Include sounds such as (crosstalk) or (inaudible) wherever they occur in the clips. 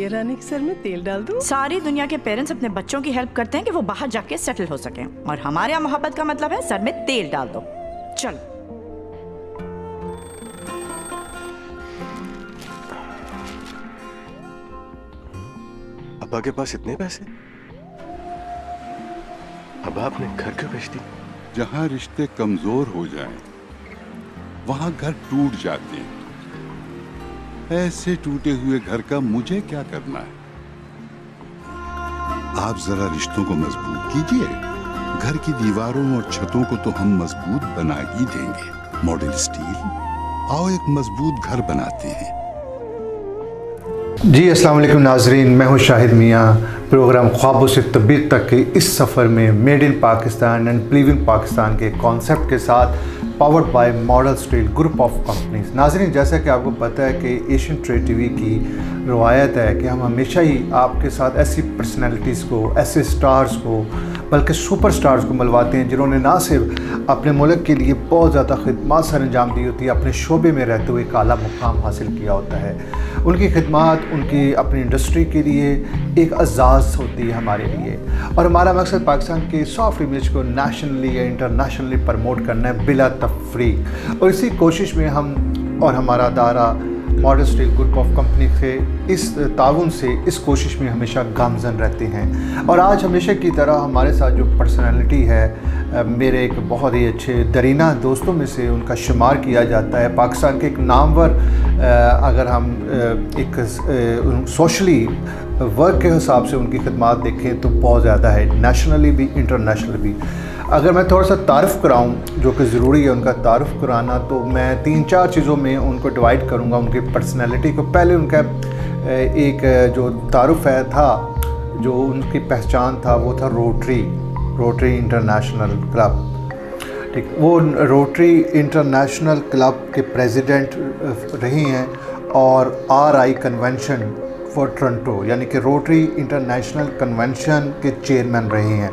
मैं रानी के सर में तेल डाल दूँ? सारी दुनिया के पेरेंट्स अपने बच्चों की हेल्प करते हैं कि वो बाहर जाके सेटल हो सकें। और हमारे यहाँ मोहब्बत का मतलब है सर में तेल डाल दो। चलो। अब्बा के पास इतने पैसे? अब अपने घर क्यों बेचती जहाँ रिश्ते कमज़ोर हो जाएँ, वहाँ घर टूट जाते हैं। ऐसे टूटे हुए घर का मुझे क्या करना है? आप जरा रिश्तों को मज़बूत कीजिए। घर की दीवारों और छतों को तो हम मज़बूत बना ही देंगे। मॉडल स्टील, आओ एक मज़बूत घर बनाते हैं। जी, अस्सलाम वालेकुम नाजरीन, मैं हूँ शाहिद मियाँ। प्रोग्राम ख्वाबों से तबीयत तक के इस सफ़र में made in Pakistan and believing Pakistan के कॉन्सेप्ट के साथ powered by modern steel group of companies नाजरीन जैसा कि आपको पता है कि एशियन ट्रेड टीवी की रवायत है कि हम हमेशा ही आपके साथ ऐसी पर्सनैलिटीज़ को, ऐसे स्टार्स को बल्कि सुपर स्टार्स को मिलवाते हैं, जिन्होंने ना सिर्फ़ अपने मुल्क के लिए बहुत ज़्यादा खदमात सर अंजाम दी होती है, अपने शोबे में रहते हुए एक आला मुकाम हासिल किया होता है। उनकी खदमात, उनकी अपनी इंडस्ट्री के लिए एक अजाज़ होती है हमारे लिए। और हमारा मकसद पाकिस्तान के सॉफ्ट इमेज को नेशनली या इंटरनेशनली प्रमोट करना है बिला तफरी और इसी कोशिश में हम और हमारा दायरा मॉडल ग्रुप ऑफ़ कंपनी से इस ताउन से इस कोशिश में हमेशा गामजन रहते हैं। और आज हमेशा की तरह हमारे साथ जो पर्सनालिटी है मेरे एक बहुत ही अच्छे दरीना दोस्तों में से उनका शुमार किया जाता है। पाकिस्तान के एक नामवर अगर हम एक सोशली वर्क के हिसाब से उनकी खदमात देखें तो बहुत ज़्यादा है। नेशनली भी इंटरनेशनल भी। अगर मैं थोड़ा सा तारफ़ कराऊँ, जो कि ज़रूरी है उनका तारफ़ कराना तो मैं तीन चार चीज़ों में उनको डिवाइड करूँगा, उनकी पर्सनैलिटी को। पहले उनका एक जो तारफ़ है, था, जो उनकी पहचान था, वो था रोटरी रोटरी इंटरनेशनल क्लब ठीक, वो रोटरी इंटरनेशनल क्लब के प्रेसिडेंट रही हैं, और R I convention for Toronto यानी कि रोटरी इंटरनेशनल कन्वेंशन के चेयरमैन रहे हैं।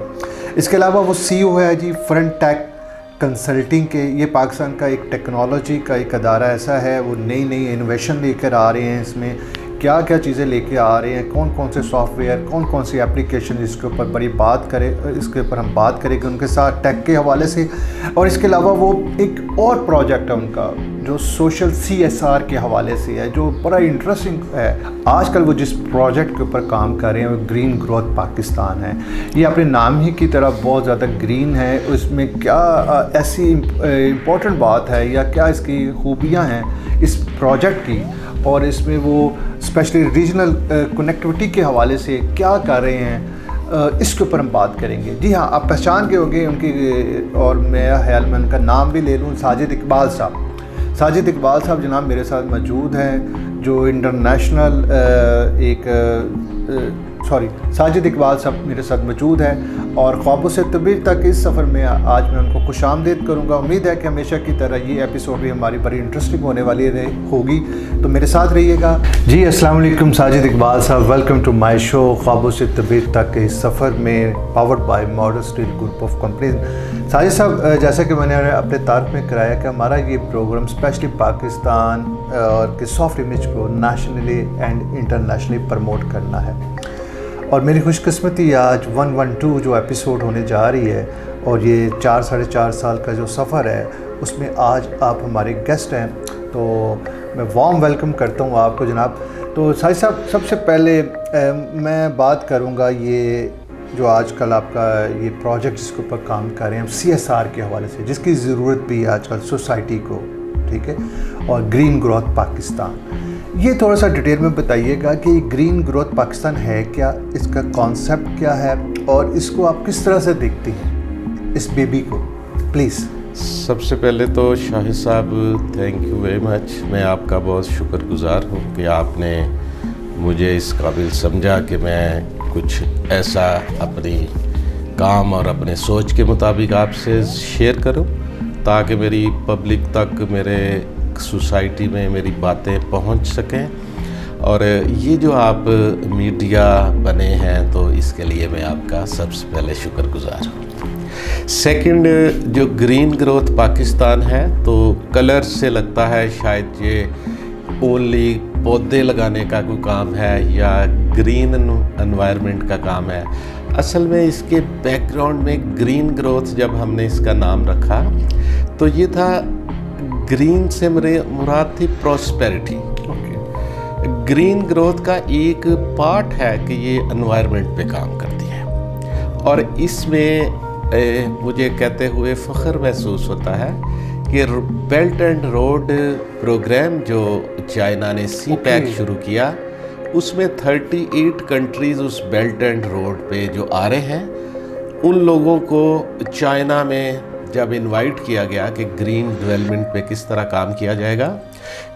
इसके अलावा वो सी ओ है जी फ्रंट टैक कंसल्टिंग के। ये पाकिस्तान का एक टेक्नोलॉजी का एक अदारा ऐसा है, वो नई नई इनोवेशन लेकर आ रहे हैं इसमें। क्या क्या चीज़ें लेके आ रहे हैं कौन कौन से सॉफ्टवेयर कौन कौन सी एप्लीकेशन इसके ऊपर बड़ी बात करें इसके ऊपर हम बात करेंगे उनके साथ टेक के हवाले से। और इसके अलावा वो एक और प्रोजेक्ट है उनका, जो सोशल सीएसआर के हवाले से है, जो बड़ा इंटरेस्टिंग है। आजकल वो जिस प्रोजेक्ट के ऊपर काम कर रहे हैं, वो ग्रीन ग्रोथ पाकिस्तान है। ये अपने नाम ही की तरह बहुत ज़्यादा ग्रीन है। उसमें क्या ऐसी इम्पोर्टेंट बात है या क्या इसकी खूबियाँ हैं इस प्रोजेक्ट की? और इसमें वो स्पेशली रीजनल कनेक्टिविटी के हवाले से क्या कर रहे हैं इसके ऊपर हम बात करेंगे। जी हाँ आप पहचान के होंगे उनकी और मैं ख्याल में उनका नाम भी ले लूँ, साजिद इकबाल साहब। साजिद इकबाल साहब जनाब मेरे साथ मौजूद हैं, जो इंटरनेशनल एक सॉरी, साजिद इकबाल साहब मेरे साथ मौजूद हैं और ख्वाबों से तबीर तक इस सफ़र में आज मैं उनको खुश आमदेद करूँगा। उम्मीद है कि हमेशा की तरह ये एपिसोड भी हमारी बड़ी इंटरेस्टिंग होने वाली रहे, होगी। तो मेरे साथ रहिएगा। जी वालेकुम, साजिद इकबाल साहब। वेलकम टू माय शो ख्वाबों से तबीर तक इस सफ़र में powered by modern steel group of companies Sajid साहब जैसा कि मैंने अपने तारफ में कराया कि हमारा ये प्रोग्राम स्पेशली पाकिस्तान और के सॉफ्ट इमेज को नेशनली एंड इंटरनेशनली प्रमोट करना है। और मेरी खुशकस्मती आज वन वन टू जो एपिसोड होने जा रही है और ये चार साढ़े चार साल का जो सफ़र है उसमें आज आप हमारे गेस्ट हैं। तो मैं वार्म वेलकम करता हूँ आपको जनाब। तो साई साहब सबसे पहले आ, मैं बात करूँगा ये जो आजकल आपका ये प्रोजेक्ट जिसके ऊपर काम कर रहे हैं सी एस आर के हवाले से जिसकी ज़रूरत भी है आजकल सोसाइटी को ठीक है? और ग्रीन ग्रोथ पाकिस्तान। ये थोड़ा सा डिटेल में बताइएगा कि ग्रीन ग्रोथ पाकिस्तान है क्या? इसका कॉन्सेप्ट क्या है? और इसको आप किस तरह से देखते हैं? इस बेबी को प्लीज़ सबसे पहले तो शाहिद साहब थैंक यू वेरी मच मैं आपका बहुत शुक्रगुजार हूँ कि आपने मुझे इस काबिल समझा कि मैं कुछ ऐसा अपनी काम और अपने सोच के मुताबिक आपसे शेयर करूँ, ताकि मेरी पब्लिक तक मेरे सोसाइटी में मेरी बातें पहुँच सकें। और ये जो आप मीडिया बने हैं तो इसके लिए मैं आपका सबसे पहले शुक्रगुजार हूँ। सेकंड जो ग्रीन ग्रोथ पाकिस्तान है तो कलर से लगता है शायद ये ओनली पौधे लगाने का कोई काम है या ग्रीन एनवायरनमेंट का काम है। असल में इसके बैकग्राउंड में ग्रीन ग्रोथ जब हमने इसका नाम रखा तो ये था ग्रीन से मेरे मुराद थी प्रॉस्पेरिटी ग्रीन ग्रोथ का एक पार्ट है कि ये एनवायरनमेंट पे काम करती है। और इसमें मुझे कहते हुए फ़ख्र महसूस होता है कि बेल्ट एंड रोड प्रोग्राम जो चाइना ने सी पैक okay. शुरू किया उसमें 38 कंट्रीज़ उस बेल्ट एंड रोड पे जो आ रहे हैं उन लोगों को चाइना में जब इनवाइट किया गया कि ग्रीन डेवलपमेंट पे किस तरह काम किया जाएगा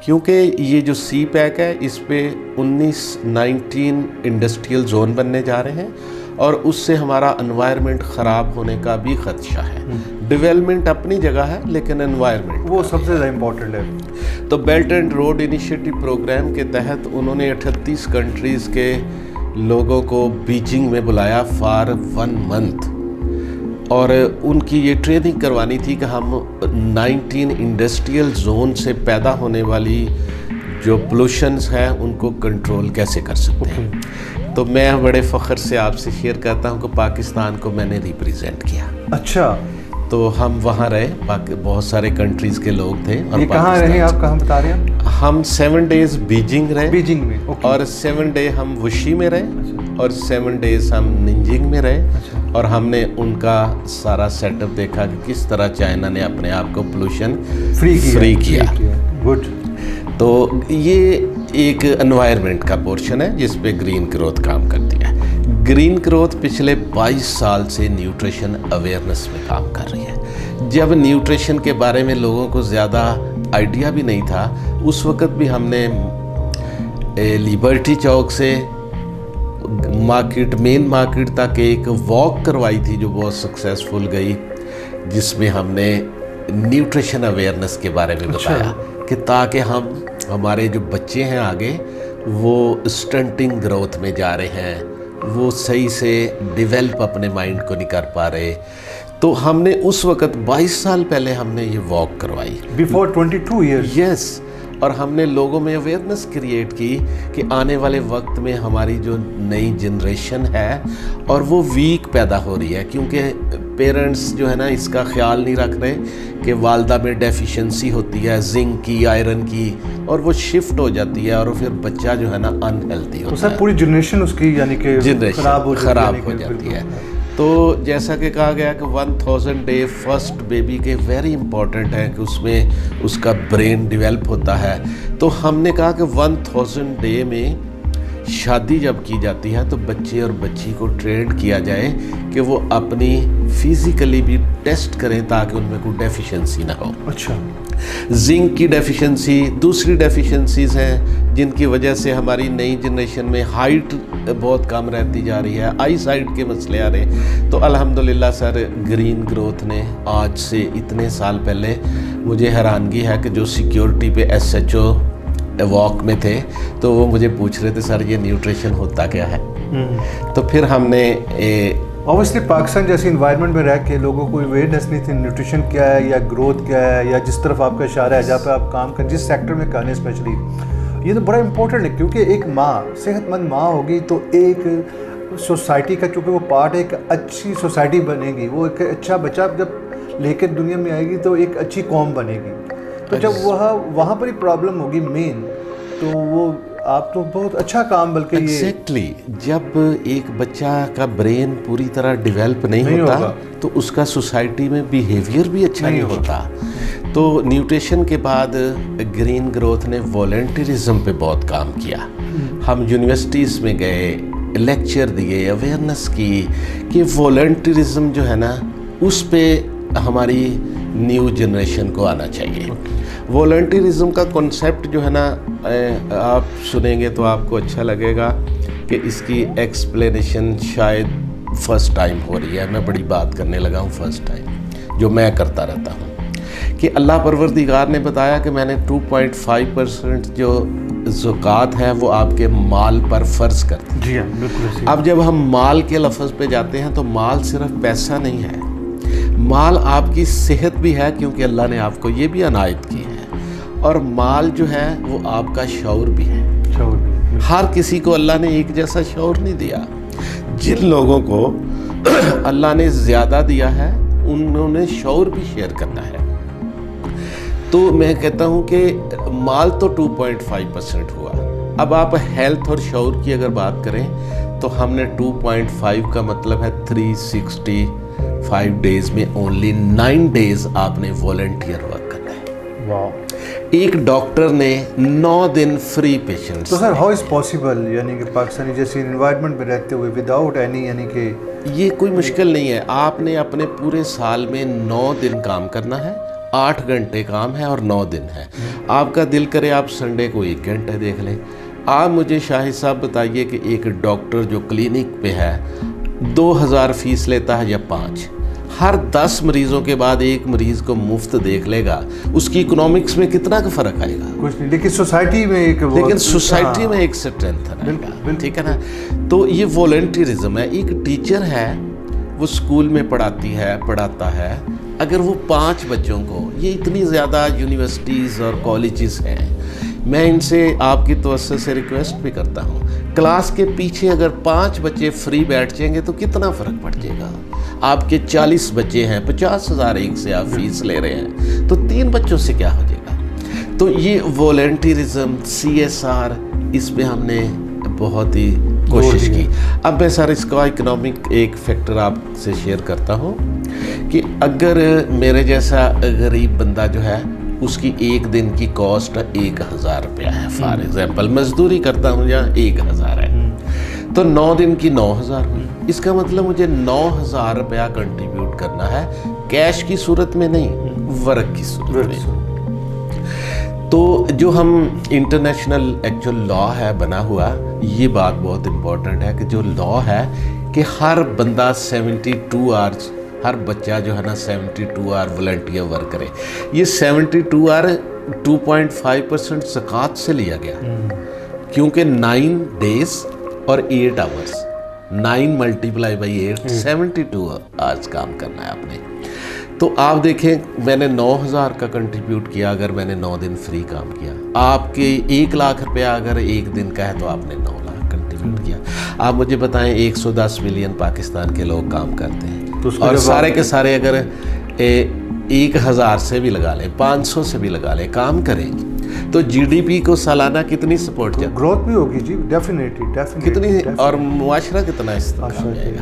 क्योंकि ये जो सी पैक है इस पे 19 19 इंडस्ट्रियल जोन बनने जा रहे हैं और उससे हमारा एनवायरनमेंट ख़राब होने का भी ख़दशा है। डेवलपमेंट अपनी जगह है लेकिन एनवायरनमेंट वो सबसे ज़्यादा इम्पोर्टेंट है। तो belt and road initiative program के तहत उन्होंने 38 कंट्रीज़ के लोगों को बीजिंग में बुलाया फॉर वन मंथ और उनकी ये ट्रेनिंग करवानी थी कि हम 19 इंडस्ट्रियल जोन से पैदा होने वाली जो पोल्यूशंस हैं उनको कंट्रोल कैसे कर सकते हैं। तो मैं बड़े फ़ख्र से आपसे शेयर करता हूँ कि पाकिस्तान को मैंने रिप्रेजेंट किया। अच्छा। तो हम वहाँ रहे बाकी बहुत सारे कंट्रीज़ के लोग थे और ये कहाँ रहे आप? कहाँ बता रहे हैं? हम सेवन डेज़ बीजिंग रहे बीजिंग में ओके और सेवन डे हम वुशी में रहे। और सेवन डेज़ हम निंजिंग में रहे अच्छा। और हमने उनका सारा सेटअप देखा कि किस तरह चाइना ने अपने आप को पोल्यूशन फ्री किया। फ्री किया। गुड तो ये एक एनवायरनमेंट का पोर्शन है जिस पे ग्रीन ग्रोथ काम करती है। ग्रीन ग्रोथ पिछले 22 साल से न्यूट्रिशन अवेयरनेस में काम कर रही है। जब न्यूट्रिशन के बारे में लोगों को ज़्यादा आइडिया भी नहीं था उस वक्त भी हमने लिबर्टी चौक से मार्केट मेन मार्केट तक एक वॉक करवाई थी जो बहुत सक्सेसफुल गई जिसमें हमने न्यूट्रिशन अवेयरनेस के बारे में अच्छा। बताया कि ताकि हम हमारे जो बच्चे हैं आगे वो स्टंटिंग ग्रोथ में जा रहे हैं वो सही से डेवलप अपने माइंड को नहीं कर पा रहे। तो हमने उस वक्त 22 साल पहले हमने ये वॉक करवाई। बिफोर 22 इयर्स यस और हमने लोगों में अवेयरनेस क्रिएट की कि आने वाले वक्त में हमारी जो नई जनरेशन है और वो वीक पैदा हो रही है क्योंकि पेरेंट्स जो है ना इसका ख्याल नहीं रख रहे कि वालदा में डेफिशिएंसी होती है जिंक की आयरन की और वो शिफ्ट हो जाती है और फिर बच्चा जो है ना अनहेल्दी तो होता सर है। पूरी जनरेशन उसकी यानी कि जनरेशन हो खराब हो जाती है। तो जैसा कि कहा गया कि one thousand day first baby के वेरी इंपॉर्टेंट है कि उसमें उसका ब्रेन डेवलप होता है। तो हमने कहा कि वन थाउज़ेंड डे में शादी जब की जाती है तो बच्चे और बच्ची को ट्रेन किया जाए कि वो अपनी फिजिकली भी टेस्ट करें ताकि उनमें कोई डेफिशिएंसी ना हो। अच्छा। जिंक की डेफिशिएंसी दूसरी डेफिशिएंसीज हैं जिनकी वजह से हमारी नई जनरेशन में हाइट बहुत कम रहती जा रही है आई साइट के मसले आ रहे हैं। तो अल्हम्दुलिल्लाह सर ग्रीन ग्रोथ ने आज से इतने साल पहले मुझे हैरानगी है कि जो सिक्योरिटी पे एस एच ओ वॉक में थे तो वो मुझे पूछ रहे थे सर ये न्यूट्रिशन होता क्या है? तो फिर हमने ए, ऑब्वियसली पाकिस्तान जैसे इन्वायरमेंट में रह के लोगों को अवेयरनेस नहीं थी न्यूट्रिशन क्या है या ग्रोथ क्या है या जिस तरफ़ आपका इशारा है जहाँ पे आप काम कर जिस सेक्टर में करें स्पेशली ये तो बड़ा इंपॉर्टेंट है क्योंकि एक माँ सेहतमंद माँ होगी तो एक सोसाइटी का चूँकि वो पार्ट एक अच्छी सोसाइटी बनेगी वो एक अच्छा बच्चा जब लेकर दुनिया में आएगी तो एक अच्छी कौम बनेगी। तो जब वह वहाँ पर ही प्रॉब्लम होगी मेन तो वो आप तो बहुत अच्छा काम बल्कि ये जब एक बच्चा का ब्रेन पूरी तरह डेवलप नहीं, नहीं होता। तो उसका सोसाइटी में बिहेवियर भी अच्छा नहीं, नहीं होता। तो न्यूट्रिशन के बाद ग्रीन ग्रोथ ने वॉल्टियरिज्म पे बहुत काम किया। हम यूनिवर्सिटीज़ में गए लेक्चर दिए अवेयरनेस की कि वॉल्टियरिज्म जो है ना उस पे हमारी न्यू जनरेशन को आना चाहिए। वॉल्टियरिज्म का कॉन्सेप्ट जो है ना आप सुनेंगे तो आपको अच्छा लगेगा कि इसकी एक्सप्लेनेशन शायद फ़र्स्ट टाइम हो रही है। मैं बड़ी बात करने लगा हूँ फ़र्स्ट टाइम जो मैं करता रहता हूँ। कि अल्लाह परवरदिगार ने बताया कि मैंने 2.5 परसेंट जो ज़ुकात है वो आपके माल पर फ़र्ज़ कर दी। जी हाँ बिल्कुल अब जब हम माल के लफ्ज़ पे जाते हैं तो माल सिर्फ़ पैसा नहीं है। माल आपकी सेहत भी है क्योंकि अल्लाह ने आपको ये भी अनायत की है। और माल जो है वो आपका शौर भी है। हर किसी को अल्लाह ने एक जैसा शौर नहीं दिया। जिन लोगों को (clears throat) अल्लाह ने ज़्यादा दिया है उन्होंने शौर भी शेयर करना है। तो मैं कहता हूँ कि माल तो 2.5 परसेंट हुआ। अब आप हेल्थ और शौर की अगर बात करें तो हमने 2.5 का मतलब है 365 डेज़ में ओनली नाइन डेज़ आपने वॉलेंटियर वर्क करना है। वाह एक डॉक्टर ने 9 दिन फ्री पेशेंट्स तो सर हाउ इज़ पॉसिबल यानी कि पाकिस्तानी जैसे इन्वायरमेंट में रहते हुए विदाउट एनी यानी कि ये कोई मुश्किल नहीं है। आपने अपने पूरे साल में नौ दिन काम करना है आठ घंटे काम है और नौ दिन है। आपका दिल करे आप संडे को एक घंटे देख लें। आप मुझे शाहिद साहब बताइए कि एक डॉक्टर जो क्लिनिक पे है दो हज़ार फ़ीस लेता है या पाँच। हर दस मरीजों के बाद एक मरीज़ को मुफ़्त देख लेगा। उसकी इकोनॉमिक्स में कितना का फ़र्क आएगा? कुछ नहीं लेकिन सोसाइटी में एक लेकिन सोसाइटी हाँ, में एक स्ट्रेंथ। ठीक है ना? तो ये वॉलेंटियरिज्म है। एक टीचर है वो स्कूल में पढ़ाती है पढ़ाता है। अगर वो पाँच बच्चों को ये इतनी ज़्यादा यूनिवर्सिटीज़ और कॉलेजेस हैं मैं इनसे आपकी तवज्जो से रिक्वेस्ट भी करता हूँ। क्लास के पीछे अगर पाँच बच्चे फ्री बैठ जाएँगे तो कितना फ़र्क पड़ जाएगा आपके चालीस बच्चे हैं पचास हज़ार एक से आप फ़ीस ले रहे हैं तो तीन बच्चों से क्या हो जाएगा? तो ये वॉलेंटियरिज्म सी एस आर इस पर हमने बहुत ही कोशिश की। अब मैं सर इसका इकोनॉमिक एक फैक्टर आपसे शेयर करता हूँ कि अगर मेरे जैसा गरीब बंदा जो है उसकी एक दिन की कॉस्ट एक हज़ार रुपया है फॉर एग्ज़ाम्पल मजदूरी करता हूँ यहाँ एक हज़ार है। तो नौ दिन की नौ हज़ार। हुई इसका मतलब मुझे नौ हज़ार रुपया कंट्रीब्यूट करना है कैश की सूरत में नहीं वर्क की सूरत में। तो जो हम इंटरनेशनल एक्चुअल लॉ है बना हुआ ये बात बहुत इम्पोर्टेंट है कि जो लॉ है कि हर बंदा 72 टू आवर्स हर बच्चा जो है ना 72 टू आर वॉल्टियर वर्क करे। ये 72 आवर 2.5 परसेंट ज़कात से लिया गया। क्योंकि नाइन डेज़ और eight hours nine multiply by eight seventy two hours काम करना है आपने। तो आप देखें मैंने 9000 का कंट्रीब्यूट किया अगर मैंने 9 दिन फ्री काम किया। आपके एक लाख रुपया अगर एक दिन का है तो आपने 9 लाख कंट्रीब्यूट किया। आप मुझे बताएँ 110 मिलियन पाकिस्तान के लोग काम करते हैं। तो और सारे के सारे अगर ए, एक हज़ार से भी लगा लें 500 से भी लगा लें काम करें। तो जीडीपी को सालाना कितनी सपोर्ट कर ग्रोथ भी होगी जी डेफिनेटली डेफिनेटली कितनी और मुआशरा कितना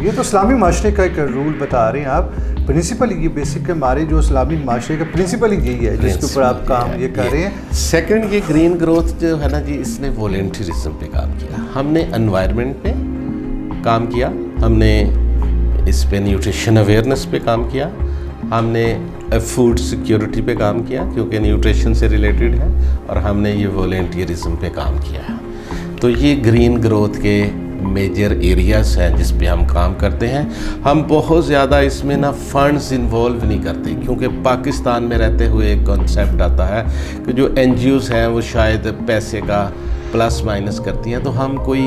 ये तो इस्लामी माशरे का एक रूल बता रहे हैं आप। प्रिंसिपल ये बेसिक हमारे जो इस्लामी माशरे का प्रिंसिपल ही यही है जिसके ऊपर आप काम ये कर रहे हैं। सेकंड ये ग्रीन ग्रोथ जो है ना जी इसने वॉलेंटियरिज्म पे काम किया। हमने एनवायरनमेंट पे काम किया हमने इस पे न्यूट्रिशन अवेयरनेस पे काम किया। हमने फ़ूड सिक्योरिटी पे काम किया, क्योंकि न्यूट्रिशन से रिलेटेड है, और हमने ये वॉलेंटियरिज्म पे काम किया है। तो ये ग्रीन ग्रोथ के मेजर एरियाज़ हैं जिस पे हम काम करते हैं। हम बहुत ज़्यादा इसमें ना फंड्स इन्वॉल्व नहीं करते, क्योंकि पाकिस्तान में रहते हुए एक कॉन्सेप्ट आता है कि जो एन हैं, वो शायद पैसे का प्लस माइनस करती हैं। तो हम कोई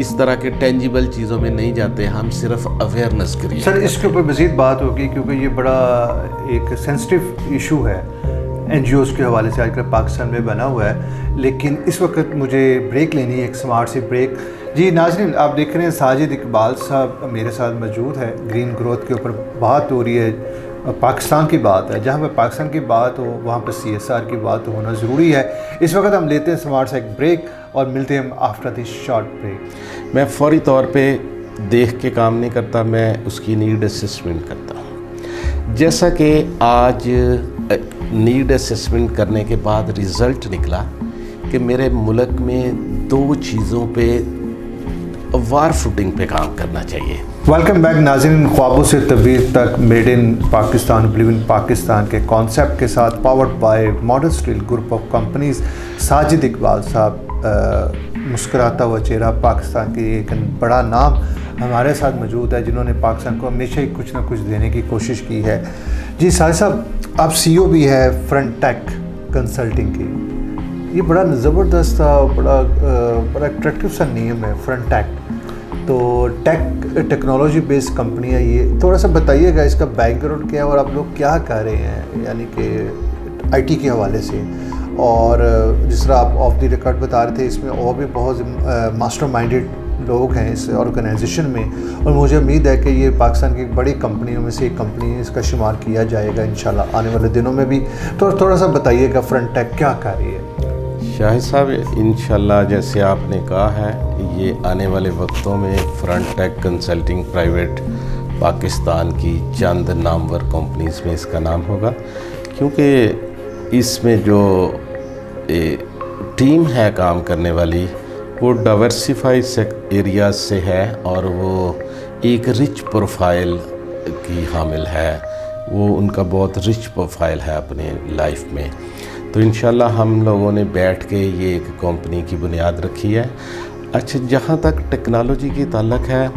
इस तरह के टेंजिबल चीज़ों में नहीं जाते हम सिर्फ़ अवेयरनेस क्रिएट सर इसके ऊपर मज़ीद बात होगी क्योंकि ये बड़ा एक सेंसिटिव इशू है। एन जी ओज़ के हवाले से आजकल पाकिस्तान में बना हुआ है। लेकिन इस वक्त मुझे ब्रेक लेनी है एक स्मार्ट सी ब्रेक जी नाजरीन आप देख रहे हैं साजिद इकबाल साहब मेरे साथ मौजूद है। ग्रीन ग्रोथ के ऊपर बात हो रही है पाकिस्तान की बात है। जहाँ पर पाकिस्तान की बात हो वहाँ पर सी एस आर की बात होना ज़रूरी है। इस वक्त हम लेते हैं स्मार्ट सा एक ब्रेक और मिलते हैं आफ्टर दिस शॉर्ट ब्रेक मैं फौरी तौर पे देख के काम नहीं करता मैं उसकी नीड असेसमेंट करता हूँ। जैसा कि आज नीड असेसमेंट करने के बाद रिज़ल्ट निकला कि मेरे मुल्क में दो चीज़ों पे वार फुटिंग पे काम करना चाहिए। वेलकम बैक नाजिन। ख्वाबों से तबीर तक made in Pakistan believe in Pakistan के कॉन्सेप्ट के साथ powered by modern steel group of companies Sajid Iqbal साहब। मुस्कुराता हुआ चेहरा पाकिस्तान की एक बड़ा नाम हमारे साथ मौजूद है, जिन्होंने पाकिस्तान को हमेशा ही कुछ ना कुछ देने की कोशिश की है। जी साजिद साहब, आप सीईओ भी है फ्रंट टेक कंसल्टिंग की। ये बड़ा ज़बरदस्त था, बड़ा बड़ा अट्रैक्टिव सा नियम है फ्रंट टेक तो टेक टेक्नोलॉजी बेस्ड कंपनी है ये। थोड़ा सा बताइएगा इसका बैकग्राउंड क्या है और आप लोग क्या कर रहे हैं, यानी कि आईटी के हवाले से। और जिस तरह आप ऑफ़ द रिकॉर्ड बता रहे थे, इसमें और भी बहुत मास्टर माइंडेड लोग हैं इस ऑर्गेनाइजेशन में। और मुझे उम्मीद है कि ये पाकिस्तान की बड़ी कंपनियों में से एक कंपनी है, इसका शुमार किया जाएगा इंशाल्लाह आने वाले दिनों में भी। तो थोड़ा सा बताइएगा फ्रंट टेक क्या कर रही है? शाहिद साहब, इंशाल्लाह जैसे आपने कहा है, ये आने वाले वक्तों में front tech consulting private Pakistan की चंद नामवर कंपनीज़ में इसका नाम होगा। क्योंकि इसमें जो टीम है काम करने वाली। वो डाइवर्सिफाइड एरियाज़ से है और वो एक रिच प्रोफ़ाइल की हामिल है। वो उनका बहुत रिच प्रोफ़ाइल है अपने लाइफ में। तो इन हम लोगों ने बैठ के ये एक कंपनी की बुनियाद रखी है। अच्छा जहाँ तक टेक्नोलॉजी की ताल्लक है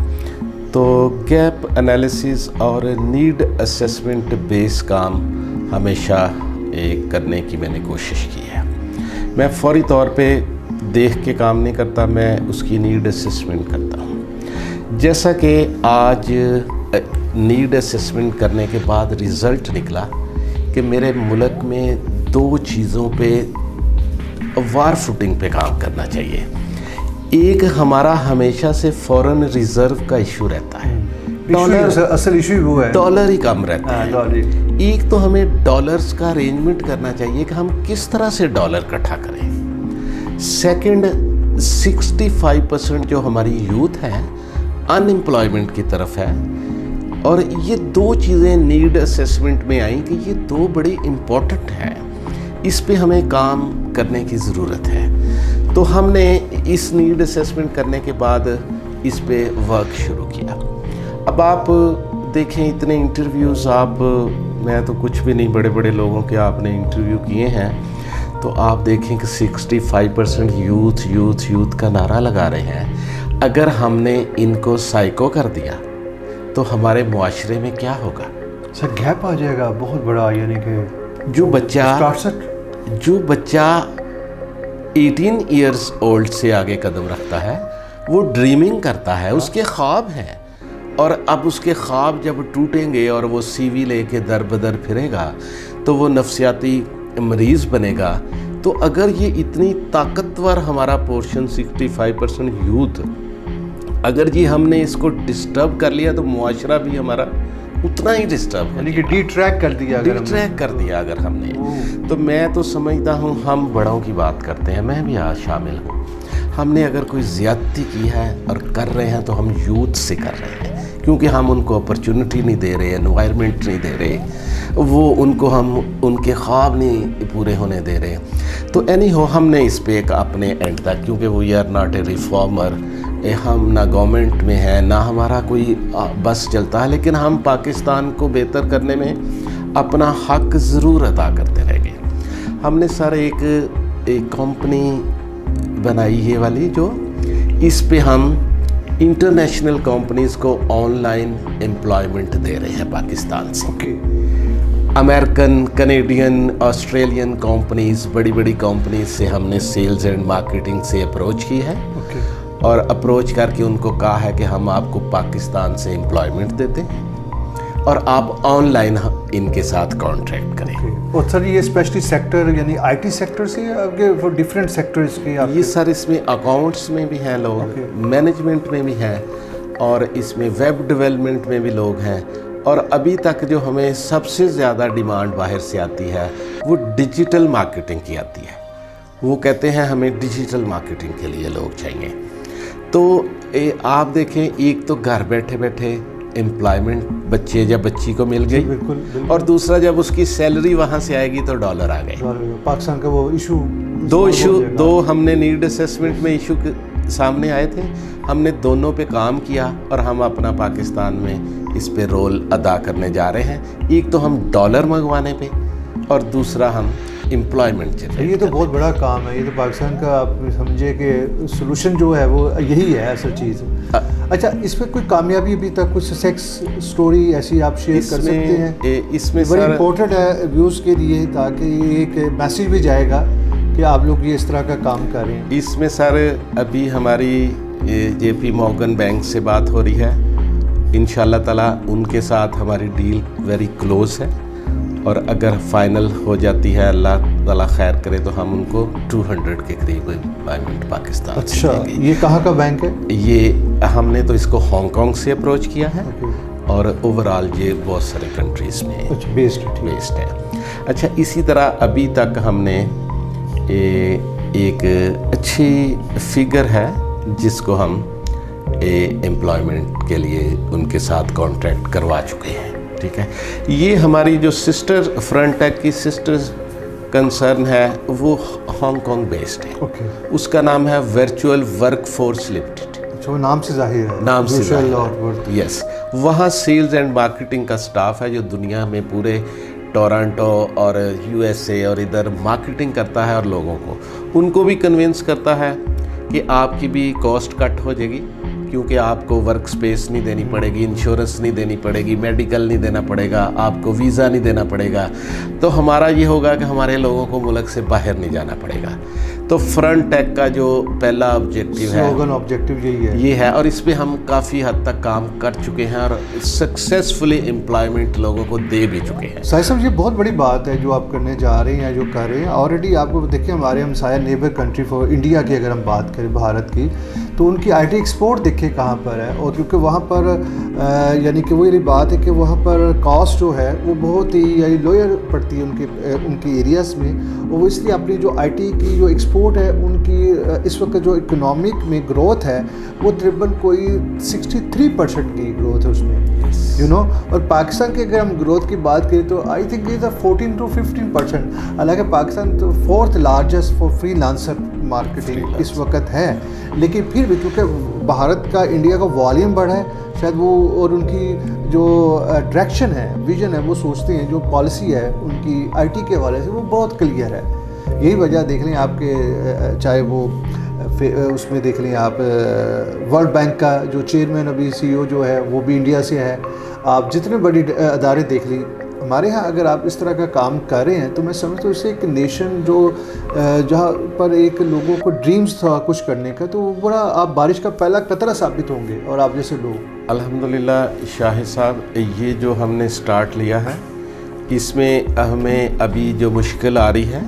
तो गैप एनालिसिस और नीड असेसमेंट बेस काम हमेशा एक करने की मैंने कोशिश की मैं फौरी तौर पे देख के काम नहीं करता, मैं उसकी नीड असेसमेंट करता हूँ। जैसा कि आज नीड असेसमेंट करने के बाद रिज़ल्ट निकला कि मेरे मुल्क में दो चीज़ों पे वार फुटिंग पे काम करना चाहिए। एक हमारा हमेशा से फॉरेन रिज़र्व का इशू रहता है। डॉलर असल इशू वो है। डॉलर ही कम रहता हाँ, है। एक तो हमें डॉलर्स का अरेंजमेंट करना चाहिए कि हम किस तरह से डॉलर इकट्ठा करें। सेकंड 65 परसेंट जो हमारी यूथ है अनएम्प्लॉयमेंट की तरफ़ है। और ये दो चीज़ें नीड असेसमेंट में आई कि ये दो बड़ी इम्पोर्टेंट है। इस पे हमें काम करने की ज़रूरत है। तो हमने इस नीड असेसमेंट करने के बाद इस पे वर्क शुरू किया। अब आप देखें इतने इंटरव्यूज़ आप मैं तो कुछ भी नहीं बड़े बड़े लोगों के आपने इंटरव्यू किए हैं तो आप देखें कि 65 परसेंट यूथ यूथ यूथ का नारा लगा रहे हैं। अगर हमने इनको साइको कर दिया तो हमारे मुआशरे में क्या होगा? सर गैप आ जाएगा बहुत बड़ा यानी कि जो बच्चा जो बच्चा 18 इयर्स ओल्ड से आगे कदम रखता है वो ड्रीमिंग करता है उसके ख्वाब हैं। और अब उसके ख्वाब जब टूटेंगे और वो सीवी लेके दर बदर फिरेगा तो वो नफसियाती मरीज़ बनेगा। तो अगर ये इतनी ताकतवर हमारा पोर्शन 65 परसेंट यूथ अगर जी हमने इसको डिस्टर्ब कर लिया तो मुआशरा भी हमारा उतना ही डिस्टर्ब यानी कि डी ट्रैक कर दिया अगर हमने। ट्रैक कर दिया अगर हमने। तो मैं तो समझता हूँ हम बड़ों की बात करते हैं मैं भी आज शामिल हूँ। हमने अगर कोई ज़्यादती की है और कर रहे हैं तो हम यूथ से कर रहे हैं। क्योंकि हम उनको अपॉर्चुनिटी नहीं दे रहे एनवायरनमेंट नहीं दे रहे, वो उनको हम, उनके ख्वाब नहीं पूरे होने दे रहे। तो एनी हो हमने इस पर एक अपने एंड तक, क्योंकि वो we are not a reformer हम ना गवर्नमेंट में है, ना हमारा कोई बस चलता है, लेकिन हम पाकिस्तान को बेहतर करने में अपना हक ज़रूर अदा करते रहेंगे हमने सर एक एक कंपनी बनाई है वाली, जो इस पे हम इंटरनेशनल कंपनीज़ को ऑनलाइन एम्प्लॉयमेंट दे रहे हैं पाकिस्तान से okay. American Canadian Australian companies बड़ी बड़ी कंपनीज़ से हमने सेल्स एंड मार्केटिंग से अप्रोच की है okay. और अप्रोच करके उनको कहा है कि हम आपको पाकिस्तान से एम्प्लॉयमेंट देते हैं और आप ऑनलाइन इनके साथ कॉन्ट्रैक्ट करें। और सर ये स्पेशली सेक्टर यानी आईटी सेक्टर से आगे वो डिफरेंट सेक्टर्स के आप ये सर इसमें अकाउंट्स में भी हैं लोग. मैनेजमेंट में भी हैं और इसमें वेब डेवलपमेंट में भी लोग हैं। और अभी तक जो हमें सबसे ज़्यादा डिमांड बाहर से आती है वो डिजिटल मार्केटिंग की आती है। वो कहते हैं हमें डिजिटल मार्केटिंग के लिए लोग चाहिए। तो ए, आप देखें एक तो घर बैठे बैठे एम्प्लॉयमेंट बच्चे या बच्ची को मिल गई। बिल्कुल, बिल्कुल। और दूसरा जब उसकी सैलरी वहाँ से आएगी तो डॉलर आ गए पाकिस्तान का वो इशू दो इशू दो हमने नीड असेसमेंट में इशू सामने आए थे। हमने दोनों पे काम किया और हम अपना पाकिस्तान में इस पे रोल अदा करने जा रहे हैं। एक तो हम डॉलर मंगवाने पे और दूसरा हम एम्प्लॉयमेंट ये तो बहुत बड़ा काम है ये तो पाकिस्तान का आप समझिए कि सोलूशन जो है वो यही है असल चीज़। अच्छा इसमें कोई कामयाबी अभी तक कुछ सेक्स स्टोरी ऐसी आप शेयर कर सकते हैं? इसमें बड़ी इम्पोर्टेंट है व्यूज़ के लिए ताकि एक मैसेज भी जाएगा कि आप लोग ये इस तरह का काम कर रहे हैं। इसमें सर अभी हमारी जे पी मॉर्गन बैंक से बात हो रही है। इन ताला उनके साथ हमारी डील वेरी क्लोज है। और अगर फाइनल हो जाती है अल्लाह तला खैर करे तो हम उनको 200 के करीब एम्प्लॉयमेंट पाकिस्तान अच्छा ये कहाँ का बैंक है? ये हमने तो इसको हांगकांग से अप्रोच किया है और ओवरऑल ये बहुत सारे कंट्रीज़ में अच्छा बेस्ड ठीक बेस्ड है। अच्छा इसी तरह अभी तक हमने ए, एक अच्छी फिगर है जिसको हम एम्प्लॉयमेंट के लिए उनके साथ कॉन्ट्रैक्ट करवा चुके हैं। ठीक है। ये हमारी जो सिस्टर फ्रंट टेक की सिस्टर कंसर्न है वो हांगकांग बेस्ड है। ओके उसका नाम है वर्चुअल वर्क फोर्स लिमिटेड अच्छा वो नाम से ज़ाहिर है। नाम से ज़ाहिर और है। यस वहाँ सेल्स एंड मार्केटिंग का स्टाफ है जो दुनिया में पूरे टोरंटो और यूएसए और इधर मार्केटिंग करता है और लोगों को। उनको भी कन्विंस करता है कि आपकी भी कॉस्ट कट हो जाएगी। क्योंकि आपको वर्क स्पेस नहीं देनी पड़ेगी इंश्योरेंस नहीं देनी पड़ेगी मेडिकल नहीं देना पड़ेगा आपको वीज़ा नहीं देना पड़ेगा। तो हमारा ये होगा कि हमारे लोगों को मुल्क से बाहर नहीं जाना पड़ेगा। तो फ्रंट टेक का जो पहला ऑब्जेक्टिव है ऑब्जेक्टिव यही है। ये है और इस पे हम काफ़ी हद तक काम कर चुके हैं और सक्सेसफुली एम्प्लॉयमेंट लोगों को दे भी चुके हैं। साहिब साहब ये बहुत बड़ी बात है जो आप करने जा रहे हैं या जो कर रहे हैं। ऑलरेडी आपको देखिए हमारे हमसाया नेबर कंट्री फॉर इंडिया की अगर हम बात करें भारत की तो उनकी आईटी एक्सपोर्ट देखिए कहाँ पर है और क्योंकि वहाँ पर यानी कि वो ये बात है कि वहाँ पर कॉस्ट जो है वो बहुत ही यानी लोअर पड़ती है उनके उनके एरियाज़ में और वो इसलिए अपनी जो आईटी की जो एक्सपोर्ट है उनकी इस वक्त जो इकोनॉमिक में ग्रोथ है वो तकरीबन कोई 63 परसेंट की ग्रोथ है उसमें यू नो और पाकिस्तान की अगर हम ग्रोथ की बात करें तो I think is a 14 to 15 percent हालाँकि पाकिस्तान तो fourth largest for freelancer marketing इस वक्त है। लेकिन फिर भी क्योंकि भारत का इंडिया का वॉल्यूम बढ़ा है, शायद वो और उनकी जो डायरेक्शन है विजन है, वो सोचते हैं, जो पॉलिसी है, उनकी आईटी के हवाले से वो बहुत क्लियर है। यही वजह देख लें आपके चाहे वो उसमें देख लें आप वर्ल्ड बैंक का जो चेयरमैन अभी सीईओ जो है, वो भी इंडिया से है। आप जितने बड़ी अदारे देख ली हमारे यहाँ अगर आप इस तरह का काम कर रहे हैं तो मैं समझता हूँ इससे एक नेशन जो जहाँ पर एक लोगों को ड्रीम्स था कुछ करने का तो वो बड़ा आप बारिश का पहला कतरा साबित होंगे और आप जैसे लोग। अल्हम्दुलिल्लाह शाहिद साहब ये जो हमने स्टार्ट लिया है इसमें हमें अभी जो मुश्किल आ रही है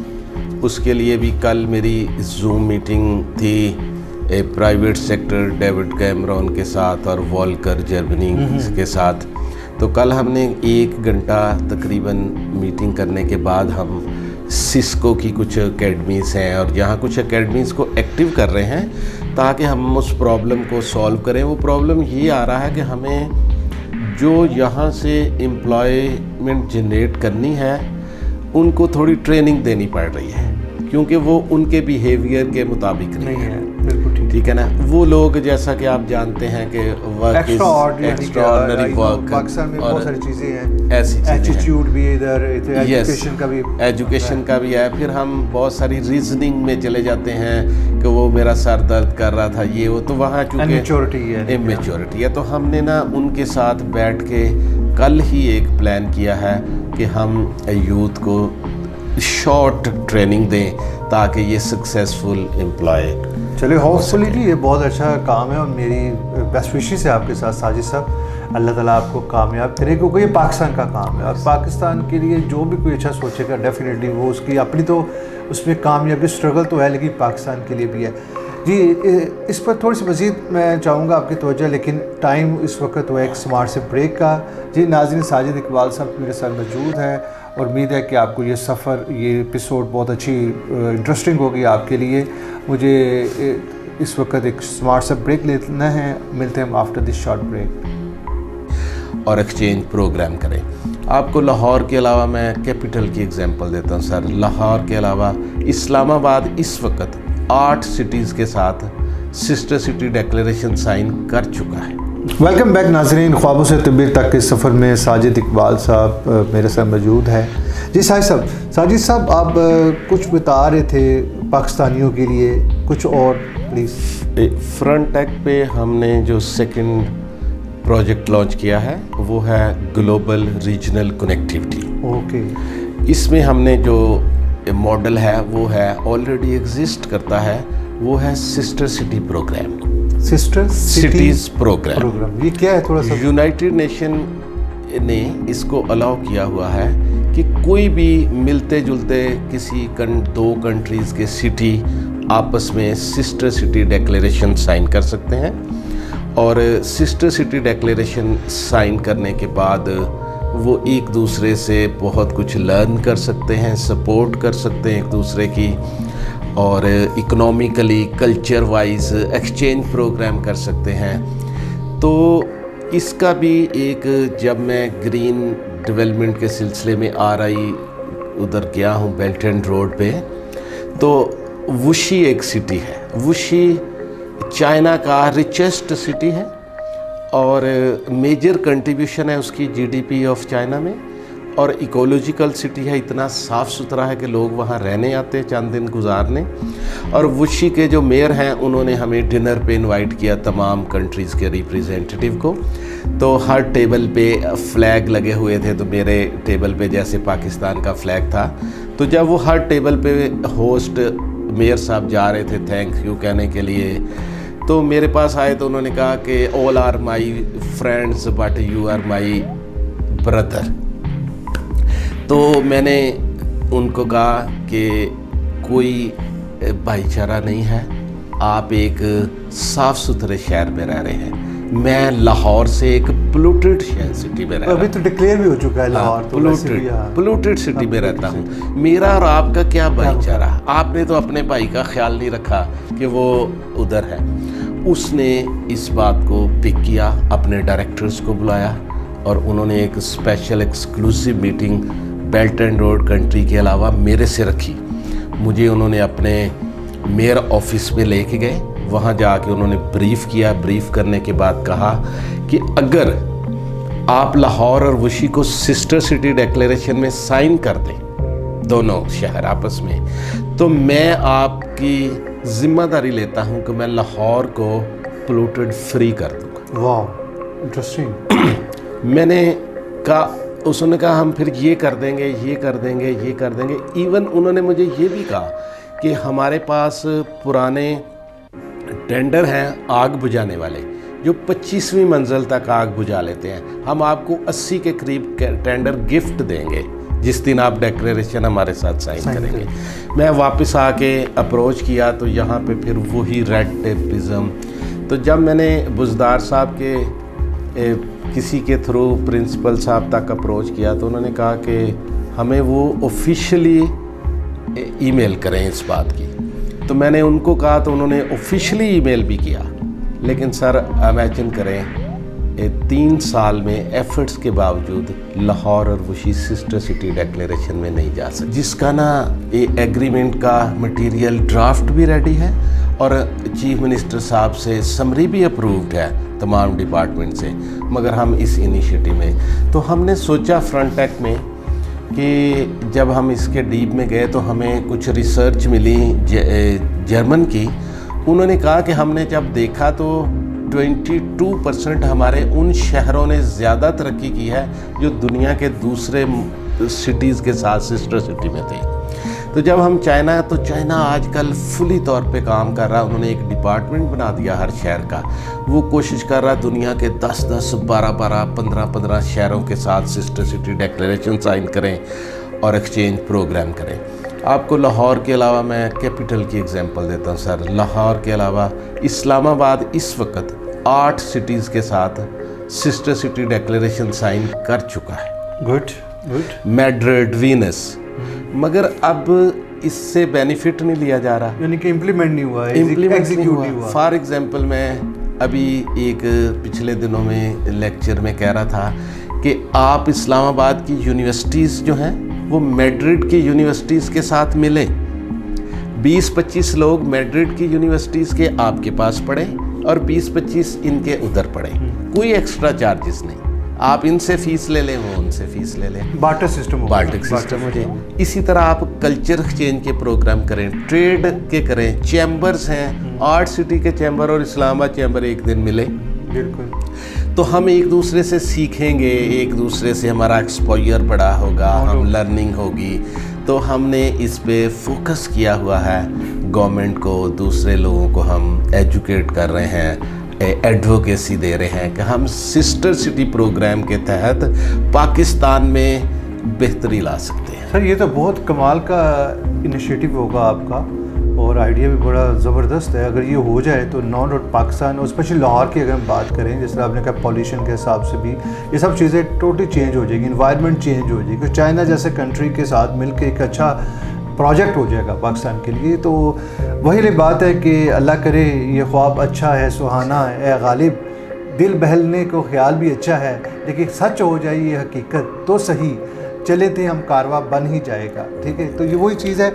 उसके लिए भी कल मेरी जूम मीटिंग थी प्राइवेट सेक्टर डेविड कैमरॉन के साथ और वॉलकर जर्मनी के साथ। तो कल हमने एक घंटा तकरीबन मीटिंग करने के बाद हम सिस्को की कुछ अकेडमीज़ हैं और यहाँ कुछ अकेडमीज़ को एक्टिव कर रहे हैं ताकि हम उस प्रॉब्लम को सॉल्व करें। वो प्रॉब्लम ये आ रहा है कि हमें जो यहाँ से एम्प्लॉयमेंट जनरेट करनी है उनको थोड़ी ट्रेनिंग देनी पड़ रही है क्योंकि वो उनके बिहेवियर के मुताबिक नहीं है। बिल्कुल ठीक। है ना? वो लोग जैसा कि आप जानते हैं कि work extra extraordinary work Pakistan में बहुत सारी चीज़ें हैं। ऐसी एटीट्यूड भी इधर एजुकेशन का भी। एजुकेशन का भी है। फिर हम बहुत सारी रीजनिंग में चले जाते हैं कि वो मेरा सर दर्द कर रहा था ये वो तो वहाँ चूँकि Immaturity है। इमेच्योरिटी है। तो हमने ना उनके साथ बैठ के कल ही एक प्लान किया है कि हम यूथ को शॉर्ट ट्रेनिंग दें ताकि ये सक्सेसफुल एम्प्लॉय चलिए होपफुली जी, ये बहुत अच्छा काम है और मेरी बेस्ट विशेष है आपके साथ साजिद साहब। अल्लाह ताला आपको कामयाब करे, क्योंकि ये पाकिस्तान का काम है। और पाकिस्तान के लिए जो भी कोई अच्छा सोचेगा डेफिनेटली वो उसकी अपनी तो उसमें कामयाबी स्ट्रगल तो है, लेकिन पाकिस्तान के लिए भी है। जी इस पर थोड़ी सी मज़ीद मैं चाहूँगा आपकी तवज्जो, लेकिन टाइम इस वक्त हुआ एक स्मार्ट से ब्रेक का। जी नाजिन साजिद इकबाल साहब मेरे साथ मौजूद हैं। और उम्मीद है कि आपको ये सफ़र, ये एपिसोड बहुत अच्छी इंटरेस्टिंग होगी आपके लिए। मुझे इस वक्त एक स्मार्ट सा ब्रेक लेना है। मिलते हैं आफ्टर दिस शॉर्ट ब्रेक और एक्सचेंज प्रोग्राम करें। आपको लाहौर के अलावा मैं कैपिटल की एग्जांपल देता हूँ सर लाहौर के अलावा इस्लामाबाद इस वक्त आठ सिटीज़ के साथ सिस्टर सिटी डिक्लेरेशन साइन कर चुका है। वेलकम बैक नाजरीन ख्वाबों से तबीर तक के सफ़र में साजिद इकबाल साहब मेरे साथ मौजूद है जी साहिद साहब साजिद साहब आप कुछ बता रहे थे पाकिस्तानियों के लिए कुछ और प्लीज़ फ्रंट टेक पे हमने जो सेकंड प्रोजेक्ट लॉन्च किया है वो है ग्लोबल रीजनल कनेक्टिविटी ओके इसमें हमने जो मॉडल है वो है ऑलरेडी एग्जिस्ट करता है वो है sister city program sister cities program program ये क्या है थोड़ा सा? यूनाइटेड नेशन ने इसको अलाउ किया हुआ है कि कोई भी मिलते जुलते किसी कन, दो कंट्रीज़ के सिटी आपस में सिस्टर सिटी डेक्लेरेशन साइन कर सकते हैं। और सिस्टर सिटी डेक्लेरेशन साइन करने के बाद वो एक दूसरे से बहुत कुछ लर्न कर सकते हैं सपोर्ट कर सकते हैं एक दूसरे की। और economically culture wise exchange program कर सकते हैं। तो इसका भी एक, जब मैं ग्रीन डेवलपमेंट के सिलसिले में आ रही, उधर गया हूँ बेल्ट एंड रोड पे तो वुशी एक सिटी है। वुशी चाइना का रिचेस्ट सिटी है और मेजर कंट्रीब्यूशन है उसकी जीडीपी ऑफ़ चाइना में। और इकोलॉजिकल सिटी है, इतना साफ़ सुथरा है कि लोग वहाँ रहने आते हैं चंद दिन गुजारने। और वुशी के जो मेयर हैं, उन्होंने हमें डिनर पे इनवाइट किया तमाम कंट्रीज़ के रिप्रेजेंटेटिव को। तो हर टेबल पे फ्लैग लगे हुए थे तो मेरे टेबल पे जैसे पाकिस्तान का फ्लैग था। तो जब वो हर टेबल पे होस्ट मेयर साहब जा रहे थे थैंक यू कहने के लिए तो मेरे पास आए तो उन्होंने कहा कि all are my friends but you are my brother तो मैंने उनको कहा कि कोई भाईचारा नहीं है। आप एक साफ़ सुथरे शहर में रह रहे हैं। मैं लाहौर से एक पोलूटेड शहर सिटी में रह अभी तो डिक्लेयर भी हो चुका है लाहौर तो वैसे पोलूटेड हाँ। पोलूटेड सिटी में रहता हूँ। मेरा और आपका क्या भाईचारा? आपने तो अपने भाई का ख्याल नहीं रखा कि वो उधर है। उसने इस बात को पिक किया अपने डायरेक्टर्स को बुलाया और उन्होंने एक special exclusive meeting belt and road country के अलावा मेरे से रखी। मुझे उन्होंने अपने मेयर ऑफ़िस में लेके गए। वहाँ जाके उन्होंने ब्रीफ किया। ब्रीफ करने के बाद कहा कि अगर आप लाहौर और वशी को सिस्टर सिटी डेक्लेरेशन में साइन कर दें दोनों शहर आपस में तो मैं आपकी ज़िम्मेदारी लेता हूँ कि मैं लाहौर को पोलूटेड फ्री कर दूँगा। वाह इंटरेस्टिंग (clears throat) मैंने कहा उसने कहा हम फिर ये कर देंगे ये कर देंगे ये कर देंगे। इवन उन्होंने मुझे ये भी कहा कि हमारे पास पुराने टेंडर हैं आग बुझाने वाले जो 25वीं मंजिल तक आग बुझा लेते हैं। हम आपको 80 के करीब टेंडर गिफ्ट देंगे जिस दिन आप डेक्लेरेशन हमारे साथ साइन करेंगे। मैं वापस आके अप्रोच किया तो यहाँ पे फिर वही रेड टेपिज़म तो जब मैंने बुजदार साहब के किसी के थ्रू प्रिंसिपल साहब तक अप्रोच किया तो उन्होंने कहा कि हमें वो ऑफिशियली ईमेल करें इस बात की। तो मैंने उनको कहा तो उन्होंने ऑफिशियली ईमेल भी किया। लेकिन सर इमेजिन करें तीन साल में एफर्ट्स के बावजूद लाहौर और वशी सिस्टर सिटी डेक्लेरेशन में नहीं जा सकते जिसका ना ये एग्रीमेंट का मटेरियल ड्राफ्ट भी रेडी है और चीफ मिनिस्टर साहब से समरी भी अप्रूव्ड है तमाम डिपार्टमेंट से। मगर हम इस इनिशिएटिव में तो हमने सोचा फ्रंट टेक में कि जब हम इसके डीप में गए तो हमें कुछ रिसर्च मिली जर्मन की। उन्होंने कहा कि हमने जब देखा तो 22 परसेंट हमारे उन शहरों ने ज़्यादा तरक्की की है जो दुनिया के दूसरे सिटीज़ के साथ सिस्टर सिटी में थे। तो जब हम चाइना तो चाइना आजकल फुली तौर पे काम कर रहा है। उन्होंने एक डिपार्टमेंट बना दिया हर शहर का। वो कोशिश कर रहा दुनिया के 10 10 12 12 15 15 शहरों के साथ सिस्टर सिटी डेक्लेरेशन साइन करें और एक्सचेंज प्रोग्राम करें। आपको लाहौर के अलावा मैं कैपिटल की एग्जांपल देता हूँ सर लाहौर के अलावा इस्लामाबाद इस वक्त आठ सिटीज़ के साथ सिस्टर सिटी डेक्लेरेशन साइन कर चुका है। गुड गुड मैड्रिड वीनस मगर अब इससे बेनिफिट नहीं लिया जा रहा। यानी कि इम्प्लीमेंट नहीं हुआ इम्प्लीमेंट नहीं हुआ। फॉर एग्जांपल मैं अभी एक पिछले दिनों में लेक्चर में कह रहा था कि आप इस्लामाबाद की यूनिवर्सिटीज़ जो हैं वो मैड्रिड की यूनिवर्सिटीज़ के साथ मिलें। 20-25 लोग मैड्रिड की यूनिवर्सिटीज़ के आपके पास पढ़े। और 20-25 इनके उधर पड़े। कोई एक्स्ट्रा चार्जेस नहीं। आप इनसे फ़ीस ले लें वो उनसे फ़ीस ले लें। बार्टर सिस्टम बाल्टिक सिस्टम हो जाए इसी तरह आप कल्चर एक्सचेंज के प्रोग्राम करें ट्रेड के करें चैम्बर्स हैं। आर्ट सिटी के चैम्बर और इस्लामाबाद चैम्बर एक दिन मिले। बिल्कुल। तो हम एक दूसरे से सीखेंगे एक दूसरे से हमारा एक्सपोयर बड़ा होगा हम लर्निंग होगी। तो हमने इस पे फोकस किया हुआ है। गवर्नमेंट को, दूसरे लोगों को हम एजुकेट कर रहे हैं एडवोकेसी दे रहे हैं कि हम सिस्टर सिटी प्रोग्राम के तहत पाकिस्तान में बेहतरी ला सकते हैं। सर, ये तो बहुत कमाल का इनिशिएटिव होगा आपका और आइडिया भी बड़ा ज़बरदस्त है। अगर ये हो जाए तो नॉन आउट पाकिस्तान और स्पेशली लाहौर की अगर हम बात करें, जिस तरह आपने कहा पॉल्यूशन के हिसाब से भी, ये सब चीज़ें टोटली चेंज हो जाएगी इन्वायरमेंट चेंज हो जाएगी। चाइना जैसे कंट्री के साथ मिलकर एक अच्छा प्रोजेक्ट हो जाएगा पाकिस्तान के लिए। तो वही बात है कि अल्लाह करे, ये ख्वाब अच्छा है, सुहाना है गालिब। दिल बहलने को ख्याल भी अच्छा है, लेकिन सच हो जाए ये हकीकत तो सही। चले थे हम कारवा बन ही जाएगा, ठीक है? तो ये वही चीज़ है।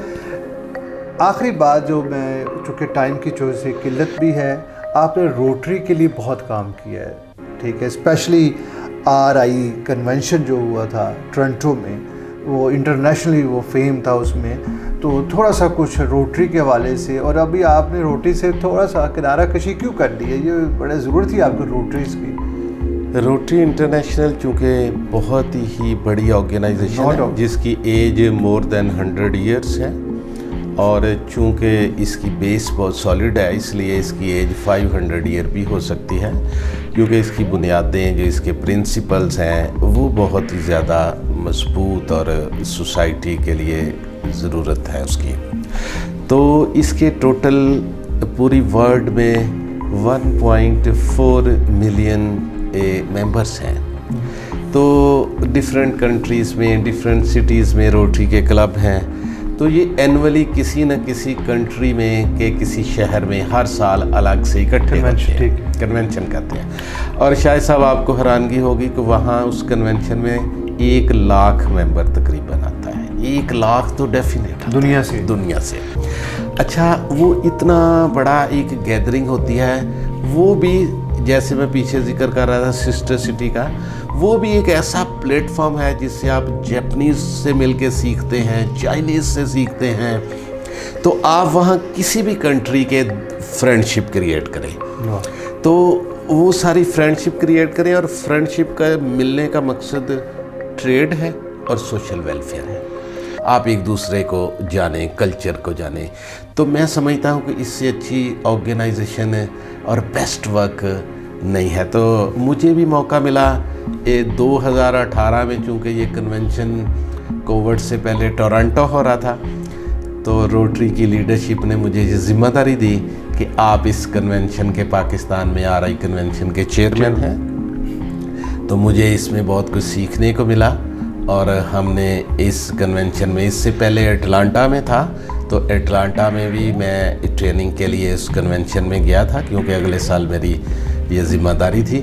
आखिरी बात जो मैं, चूँकि टाइम की चोर से किल्लत भी है, आपने रोटरी के लिए बहुत काम किया है, ठीक है? स्पेशली आर आई कन्वेंशन जो हुआ था टोरंटो में। वो इंटरनेशनली वो फेम था उसमें तो थोड़ा सा कुछ रोटरी के हवाले से और अभी आपने रोटरी से थोड़ा सा किनारा कशी क्यों कर दी है? ये बड़ा ज़रूरत थी आपको रोटरीज की। रोटरी इंटरनेशनल चूँकि बहुत ही बड़ी ऑर्गेनाइजेशन है जिसकी age more than hundred years है और चूँकि इसकी बेस बहुत सॉलिड है इसलिए इसकी एज 500 ईयर भी हो सकती है क्योंकि इसकी बुनियादें जो इसके प्रिंसिपल्स हैं वो बहुत ही ज़्यादा मज़बूत और सोसाइटी के लिए ज़रूरत है उसकी। तो इसके टोटल पूरी वर्ल्ड में 1.4 मिलियन मेंबर्स हैं। तो डिफरेंट कंट्रीज़ में डिफरेंट सिटीज़ में रोटरी के क्लब हैं। तो ये एनुअली किसी न किसी कंट्री में के किसी शहर में हर साल अलग से इकट्ठे कन्वेंशन करते हैं। और शायद साहब आपको हैरानगी होगी कि वहाँ उस कन्वेंशन में एक लाख मेंबर तकरीबन आता है। एक लाख तो डेफिनेट दुनिया से। दुनिया से। अच्छा वो इतना बड़ा एक गैदरिंग होती है वो भी जैसे मैं पीछे ज़िक्र कर रहा था सिस्टर सिटी का वो भी एक ऐसा प्लेटफॉर्म है जिससे आप जैपनीज़ से मिलके सीखते हैं चाइनीज़ से सीखते हैं। तो आप वहाँ किसी भी कंट्री के फ्रेंडशिप क्रिएट करें। तो वो सारी फ्रेंडशिप क्रिएट करें और फ्रेंडशिप का मिलने का मकसद ट्रेड है और सोशल वेलफेयर है। आप एक दूसरे को जाने, कल्चर को जाने। तो मैं समझता हूँ कि इससे अच्छी ऑर्गेनाइजेशन और बेस्ट वर्क नहीं है। तो मुझे भी मौका मिला ये 2018 में चूँकि ये कन्वेंशन कोविड से पहले टोरंटो हो रहा था तो रोटरी की लीडरशिप ने मुझे ये ज़िम्मेदारी दी कि आप इस कन्वेंशन के पाकिस्तान में आ रही कन्वेंशन के चेयरमैन हैं। तो मुझे इसमें बहुत कुछ सीखने को मिला और हमने इस कन्वेंशन में, इससे पहले एटलांटा में था तो एटलांटा में भी मैं ट्रेनिंग के लिए इस कन्वेंशन में गया था, क्योंकि अगले साल मेरी ये ज़िम्मेदारी थी।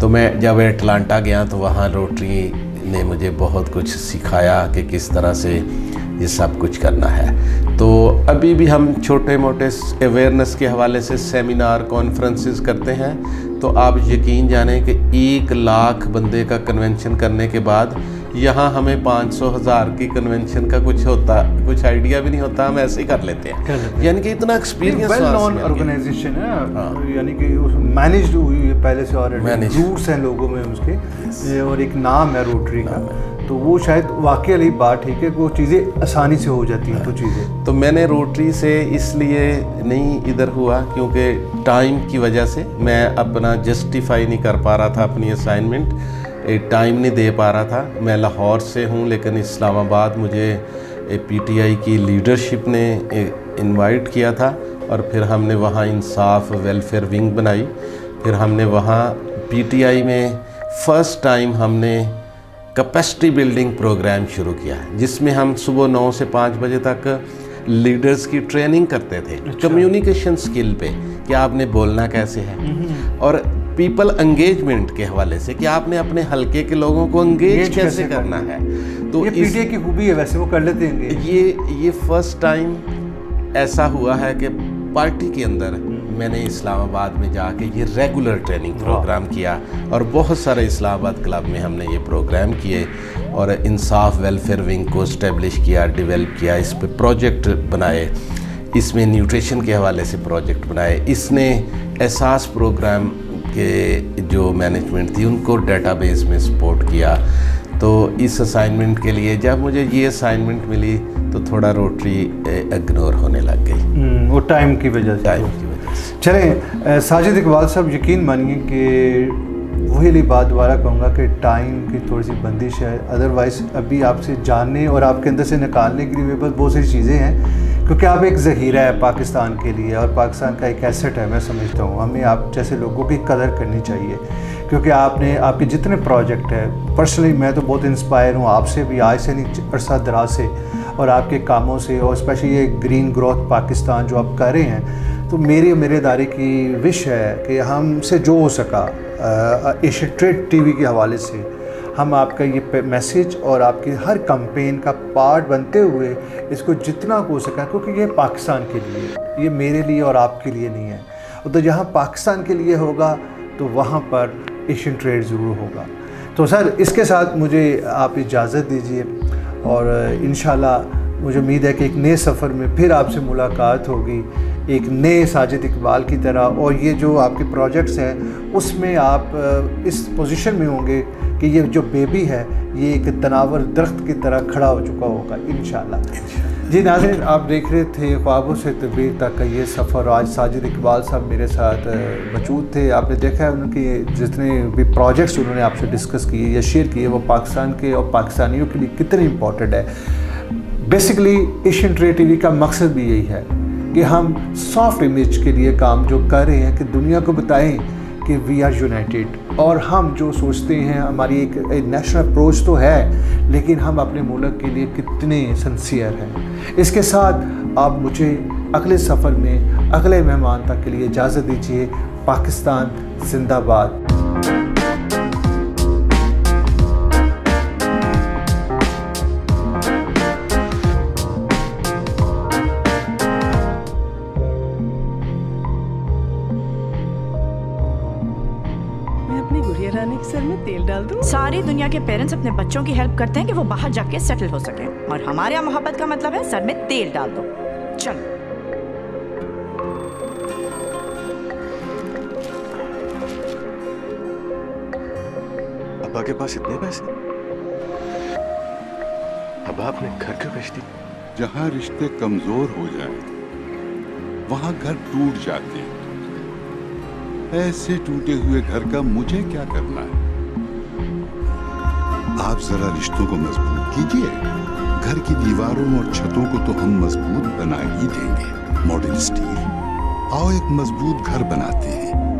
तो मैं जब एटलांटा गया तो वहाँ रोटरी ने मुझे बहुत कुछ सिखाया कि किस तरह से ये सब कुछ करना है। तो अभी भी हम छोटे मोटे अवेयरनेस के हवाले से सेमिनार कॉन्फ्रेंसेस करते हैं। तो आप यकीन जानें कि एक लाख बंदे का कन्वेंशन करने के बाद यहाँ हमें पाँच सौ हज़ार की कन्वेंशन का कुछ होता कुछ आइडिया भी नहीं होता हम ऐसे ही कर लेते हैं। यानी कि इतना एक्सपीरियंस वेल नॉन ऑर्गेनाइजेशन है। हाँ। यानी कि मैनेज हुई है पहले से और रूट्स हैं लोगों में उसके। और एक नाम है रोटरी का। तो वो शायद वाकई बात ठीक है वो चीज़ें आसानी से हो जाती हैं तो चीज़ें। तो मैंने रोटरी से इसलिए नहीं इधर हुआ क्योंकि टाइम की वजह से मैं अपना जस्टिफाई नहीं कर पा रहा था अपनी असाइनमेंट टाइम नहीं दे पा रहा था। मैं लाहौर से हूँ, लेकिन इस्लामाबाद मुझे पीटीआई की लीडरशिप ने इनवाइट किया था और फिर हमने वहाँ इंसाफ वेलफेयर विंग बनाई। फिर हमने वहाँ पीटीआई में फ़र्स्ट टाइम हमने कैपेसिटी बिल्डिंग प्रोग्राम शुरू किया है जिसमें हम सुबह नौ से पाँच बजे तक लीडर्स की ट्रेनिंग करते थे अच्छा। कम्युनिकेशन स्किल पे कि आपने बोलना कैसे है हम्म। और पीपल एंगेजमेंट के हवाले से कि आपने अपने हल्के के लोगों को एंगेज कैसे करना है तो ये पीटीए की खूबी है वैसे वो कर लेते हैं ये ये फ़र्स्ट टाइम ऐसा हुआ है कि पार्टी के अंदर मैंने इस्लामाबाद में जाके ये रेगुलर ट्रेनिंग प्रोग्राम किया और बहुत सारे इस्लामाबाद क्लब में हमने ये प्रोग्राम किए और इंसाफ वेलफेयर विंग को इस्टेब्लिश किया डेवलप किया इस पर प्रोजेक्ट बनाए। इसमें न्यूट्रिशन के हवाले से प्रोजेक्ट बनाए। इसने एहसास प्रोग्राम के जो मैनेजमेंट थी उनको डेटाबेस में सपोर्ट किया। तो इस असाइनमेंट के लिए जब मुझे ये असाइनमेंट मिली तो थोड़ा रोटरी इग्नोर होने लग गई। हम्म, वो टाइम की वजह से टाइम की वजह से चलें साजिद इकबाल साहब, यकीन मानिए कि वही वाली बात दोबारा कहूँगा कि टाइम की थोड़ी सी बंदिश है। अदरवाइज़ अभी आपसे जानने और आपके अंदर से निकालने के लिए मेरे पास बहुत सारी चीज़ें हैं, क्योंकि आप एक ज़हीरा है पाकिस्तान के लिए और पाकिस्तान का एक एसेट है, मैं समझता हूँ। हमें आप जैसे लोगों की कदर करनी चाहिए, क्योंकि आपने, आपके जितने प्रोजेक्ट हैं पर्सनली मैं तो बहुत इंस्पायर हूँ आपसे भी, आज से नहीं, अरसा दराज से और आपके कामों से और स्पेशली ये ग्रीन ग्रोथ पाकिस्तान जो आप कर रहे हैं तो मेरी और मेरे दारे की विश है कि हमसे जो हो सका एशिया ट्रेड टीवी के हवाले से हम आपका ये मैसेज और आपकी हर कंपेन का पार्ट बनते हुए इसको जितना हो सका, क्योंकि ये पाकिस्तान के लिए ये मेरे लिए और आपके लिए नहीं है। तो जहाँ पाकिस्तान के लिए होगा तो वहाँ पर एशियन ट्रेड ज़रूर होगा। तो सर, इसके साथ मुझे आप इजाज़त दीजिए और इन मुझे उम्मीद है कि एक नए सफ़र में फिर आपसे मुलाकात होगी एक नए साजिद इकबाल की तरह। और ये जो आपके प्रोजेक्ट्स हैं उसमें आप इस पोजीशन में होंगे कि ये जो बेबी है ये एक तनावर दरख्त की तरह खड़ा हो चुका होगा इन जी नाजिन आप देख रहे थे ख्वाबों से तबीर तक का ये सफ़र। आज साजिद इकबाल साहब मेरे साथ मौजूद थे। आपने देखा है उनके जितने भी प्रोजेक्ट्स उन्होंने आपसे डिस्कस किए या शेयर किए वो पाकिस्तान के और पाकिस्तानियों के लिए कितने इंपॉर्टेंट है। बेसिकली एशियन ट्रेड टी का मकसद भी यही है कि हम सॉफ्ट इमेज के लिए काम जो कर रहे हैं कि दुनिया को बताएँ कि वी आर यूनाइटेड और हम जो सोचते हैं हमारी एक, एक नेशनल अप्रोच तो है लेकिन हम अपने मुल्क के लिए कितने सन्सियर हैं। इसके साथ आप मुझे अगले सफ़र में अगले मेहमान तक के लिए इजाज़त दीजिए। पाकिस्तान जिंदाबाद। तेल डाल दूँ? सारी दुनिया के पेरेंट्स अपने बच्चों की हेल्प करते हैं कि वो बाहर जाके सेटल हो सके। और हमारे यहाँ मोहब्बत का मतलब है सर में तेल डाल दो। चलो। अब्बा के पास इतने पैसे? अब्बा आपने घर क्यों बेच दी जहाँ रिश्ते कमज़ोर हो जाए वहाँ घर टूट जाते हैं। ऐसे टूटे हुए घर का मुझे क्या करना है? आप जरा रिश्तों को मज़बूत कीजिए। घर की दीवारों और छतों को तो हम मज़बूत बना ही देंगे। Modern steel. आओ एक मज़बूत घर बनाते हैं।